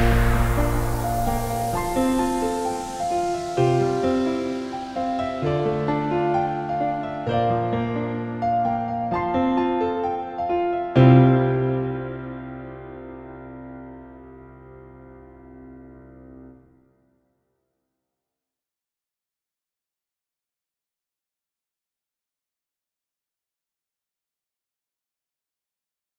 you